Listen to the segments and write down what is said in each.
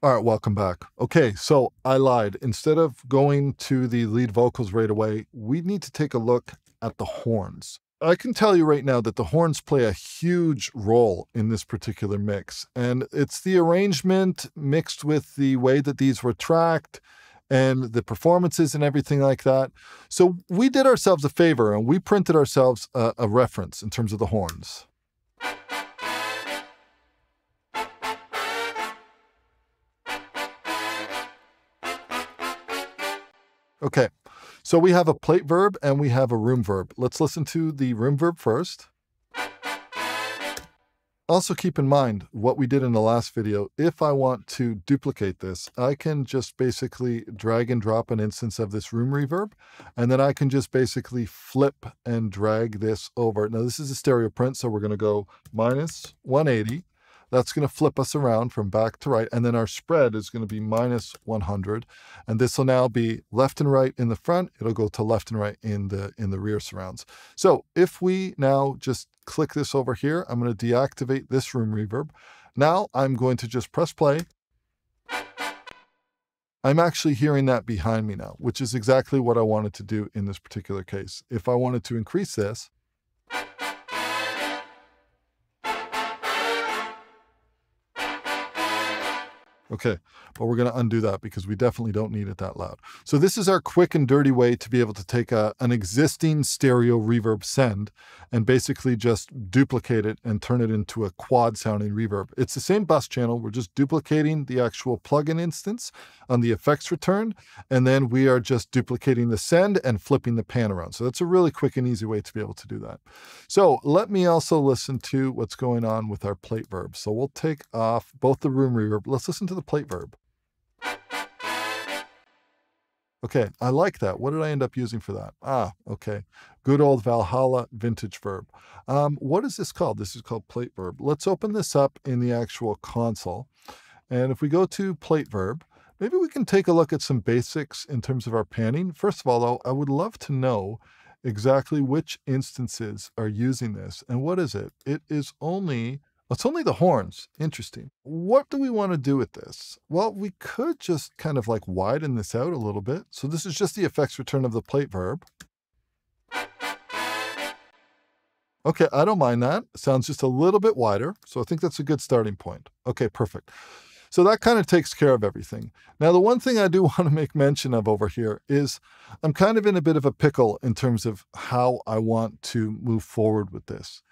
All right, welcome back. Okay, so I lied. Instead of going to the lead vocals right away, we need to take a look at the horns. I can tell you right now that the horns play a huge role in this particular mix. And it's the arrangement mixed with the way that these were tracked and the performances and everything like that. So we did ourselves a favor and we printed ourselves a, a reference in terms of the horns. Okay, so we have a plate verb and we have a room verb. Let's listen to the room verb first. Also keep in mind what we did in the last video. If I want to duplicate this, I can just basically drag and drop an instance of this room reverb, and then I can just basically flip and drag this over. Now this is a stereo print, so we're gonna go minus 180, that's going to flip us around from back to right. And then our spread is going to be minus 100. And this will now be left and right in the front. It'll go to left and right in the, in the rear surrounds. So if we now just click this over here, I'm going to deactivate this room reverb. Now I'm going to just press play. I'm actually hearing that behind me now, which is exactly what I wanted to do in this particular case. If I wanted to increase this, Okay, but we're going to undo that because we definitely don't need it that loud. So this is our quick and dirty way to be able to take a, an existing stereo reverb send and basically just duplicate it and turn it into a quad sounding reverb. It's the same bus channel. We're just duplicating the actual plugin instance on the effects return, and then we are just duplicating the send and flipping the pan around. So that's a really quick and easy way to be able to do that. So let me also listen to what's going on with our plate verb. So we'll take off both the room reverb. Let's listen to the plate verb. Okay, I like that. What did I end up using for that? Ah, okay. Good old Valhalla vintage verb. Um, what is this called? This is called plate verb. Let's open this up in the actual console. And if we go to plate verb, maybe we can take a look at some basics in terms of our panning. First of all, though, I would love to know exactly which instances are using this. And what is it? It is only it's only the horns. Interesting. What do we want to do with this? Well, we could just kind of like widen this out a little bit. So this is just the effects return of the plate verb. Okay, I don't mind that. sounds just a little bit wider. So I think that's a good starting point. Okay, perfect. So that kind of takes care of everything. Now, the one thing I do want to make mention of over here is I'm kind of in a bit of a pickle in terms of how I want to move forward with this.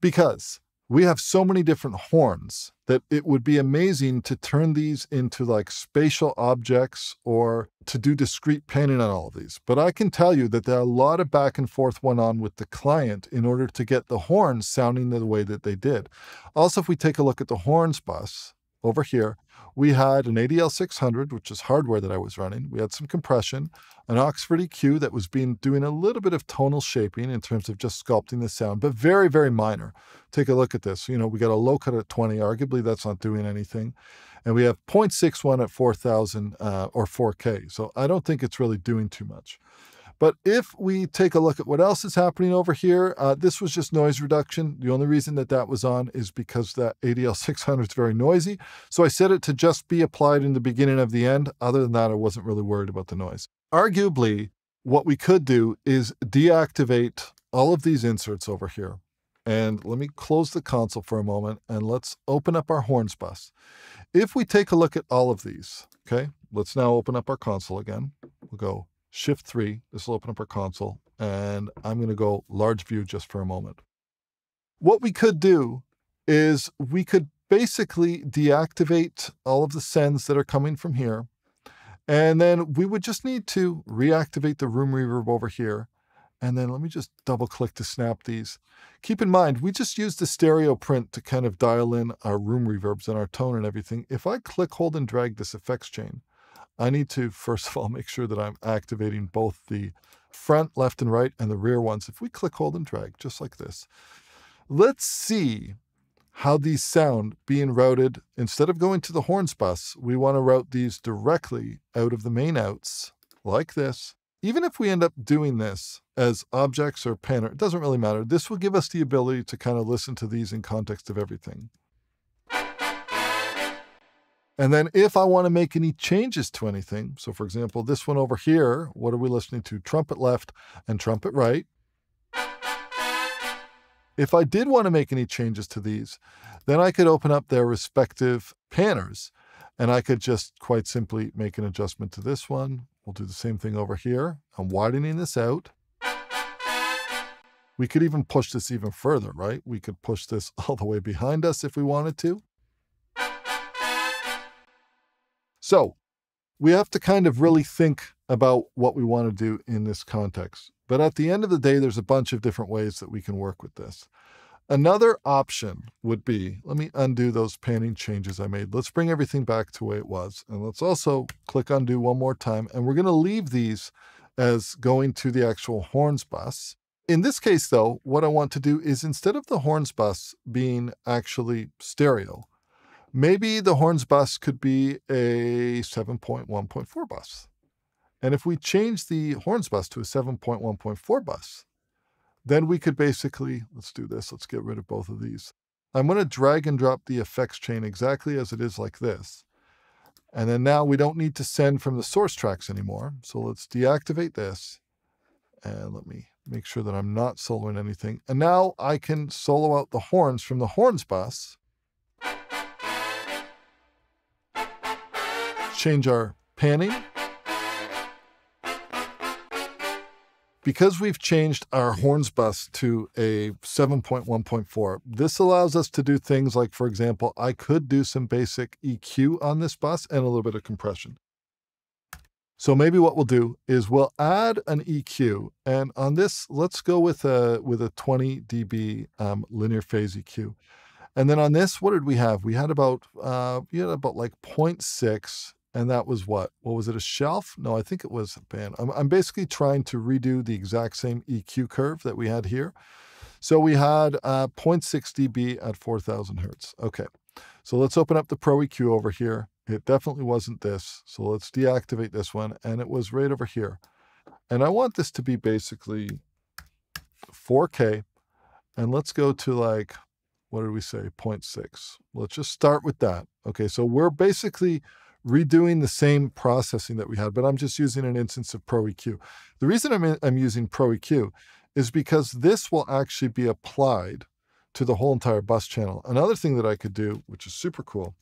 Because we have so many different horns that it would be amazing to turn these into like spatial objects or to do discrete panning on all of these. But I can tell you that there are a lot of back and forth went on with the client in order to get the horns sounding the way that they did. Also, if we take a look at the horns bus over here, we had an ADL 600, which is hardware that I was running. We had some compression, an Oxford EQ that was being doing a little bit of tonal shaping in terms of just sculpting the sound, but very, very minor. Take a look at this. You know, we got a low cut at 20. Arguably, that's not doing anything. And we have 0.61 at 4000 uh, or 4K. So I don't think it's really doing too much. But if we take a look at what else is happening over here, uh, this was just noise reduction. The only reason that that was on is because that ADL 600 is very noisy. So I set it to just be applied in the beginning of the end. Other than that, I wasn't really worried about the noise. Arguably, what we could do is deactivate all of these inserts over here. And let me close the console for a moment and let's open up our horns bus. If we take a look at all of these, okay, let's now open up our console again. We'll go Shift 3. This will open up our console. And I'm going to go large view just for a moment. What we could do is we could basically deactivate all of the sends that are coming from here. And then we would just need to reactivate the room reverb over here. And then let me just double click to snap these. Keep in mind, we just used the stereo print to kind of dial in our room reverbs and our tone and everything. If I click, hold, and drag this effects chain, I need to, first of all, make sure that I'm activating both the front, left, and right, and the rear ones. If we click, hold, and drag, just like this, let's see how these sound being routed. Instead of going to the horns bus, we want to route these directly out of the main outs, like this. Even if we end up doing this as objects or panner, it doesn't really matter. This will give us the ability to kind of listen to these in context of everything. And then if I want to make any changes to anything, so for example, this one over here, what are we listening to? Trumpet left and trumpet right. If I did want to make any changes to these, then I could open up their respective panners and I could just quite simply make an adjustment to this one. We'll do the same thing over here. I'm widening this out. We could even push this even further, right? We could push this all the way behind us if we wanted to. So we have to kind of really think about what we want to do in this context. But at the end of the day, there's a bunch of different ways that we can work with this. Another option would be, let me undo those panning changes I made. Let's bring everything back to the way it was. And let's also click undo one more time. And we're going to leave these as going to the actual horns bus. In this case, though, what I want to do is instead of the horns bus being actually stereo, maybe the horns bus could be a 7.1.4 bus. And if we change the horns bus to a 7.1.4 bus, then we could basically, let's do this, let's get rid of both of these. I'm going to drag and drop the effects chain exactly as it is like this. And then now we don't need to send from the source tracks anymore. So let's deactivate this. And let me make sure that I'm not soloing anything. And now I can solo out the horns from the horns bus. Change our panning. Because we've changed our horns bus to a 7.1.4, this allows us to do things like, for example, I could do some basic EQ on this bus and a little bit of compression. So maybe what we'll do is we'll add an EQ, and on this, let's go with a with a 20 dB um, linear phase EQ. And then on this, what did we have? We had about uh, we had about like 0.6, and that was what? What was it? A shelf? No, I think it was a band. I'm, I'm basically trying to redo the exact same EQ curve that we had here. So we had uh, 0.6 dB at 4,000 hertz. Okay, so let's open up the Pro EQ over here. It definitely wasn't this. So let's deactivate this one. And it was right over here. And I want this to be basically 4K. And let's go to like, what did we say? 0.6. Let's just start with that. Okay, so we're basically redoing the same processing that we had, but I'm just using an instance of Pro EQ. The reason I'm, in, I'm using Pro EQ is because this will actually be applied to the whole entire bus channel. Another thing that I could do, which is super cool,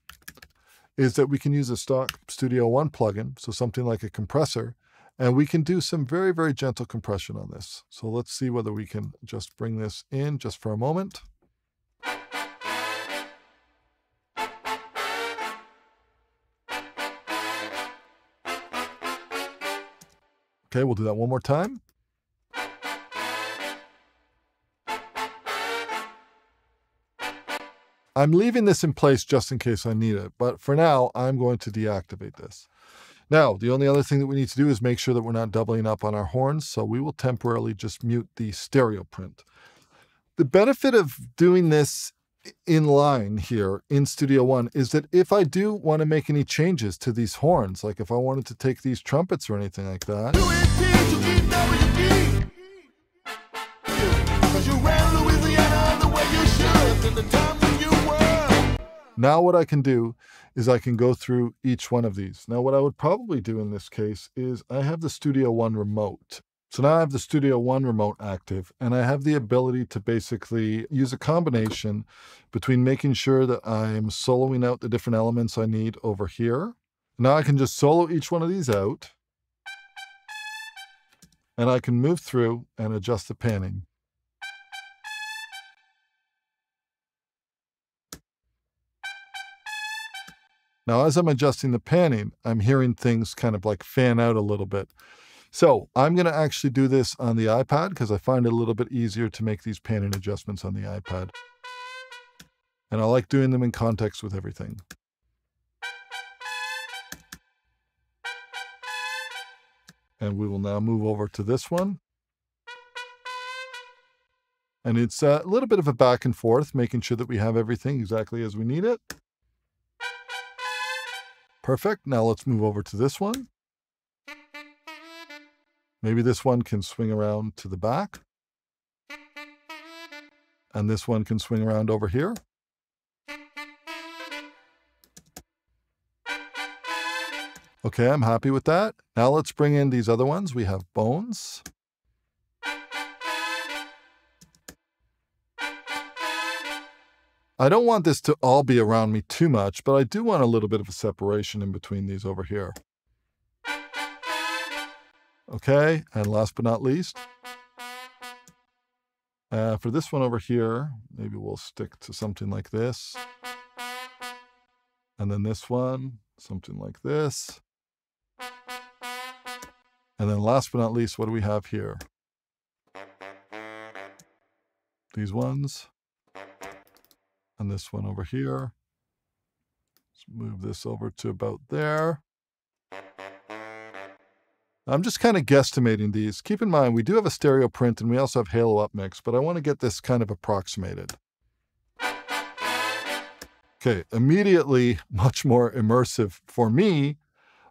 is that we can use a stock Studio One plugin, so something like a compressor, and we can do some very, very gentle compression on this. So let's see whether we can just bring this in just for a moment. Okay, we'll do that one more time. I'm leaving this in place just in case I need it, but for now, I'm going to deactivate this. Now, the only other thing that we need to do is make sure that we're not doubling up on our horns, so we will temporarily just mute the stereo print. The benefit of doing this in line here in Studio One is that if I do want to make any changes to these horns, like if I wanted to take these trumpets or anything like that, Now what I can do is I can go through each one of these. Now what I would probably do in this case is I have the Studio One remote. So now I have the Studio One remote active and I have the ability to basically use a combination between making sure that I'm soloing out the different elements I need over here. Now I can just solo each one of these out and I can move through and adjust the panning. Now, as I'm adjusting the panning, I'm hearing things kind of like fan out a little bit. So I'm going to actually do this on the iPad because I find it a little bit easier to make these panning adjustments on the iPad. And I like doing them in context with everything. And we will now move over to this one. And it's a little bit of a back and forth, making sure that we have everything exactly as we need it. Perfect. Now let's move over to this one. Maybe this one can swing around to the back. And this one can swing around over here. Okay, I'm happy with that. Now let's bring in these other ones. We have bones. I don't want this to all be around me too much, but I do want a little bit of a separation in between these over here. Okay, and last but not least, uh, for this one over here, maybe we'll stick to something like this. And then this one, something like this. And then last but not least, what do we have here? These ones. And this one over here. Let's move this over to about there. I'm just kind of guesstimating these. Keep in mind, we do have a stereo print and we also have halo up mix, but I want to get this kind of approximated. Okay, immediately much more immersive for me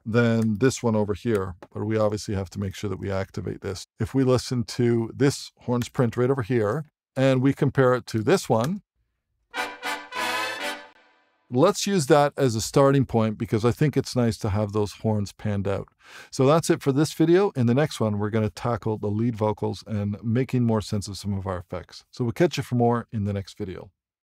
than this one over here, but we obviously have to make sure that we activate this. If we listen to this horns print right over here, and we compare it to this one, let's use that as a starting point because I think it's nice to have those horns panned out. So that's it for this video. In the next one, we're going to tackle the lead vocals and making more sense of some of our effects. So we'll catch you for more in the next video.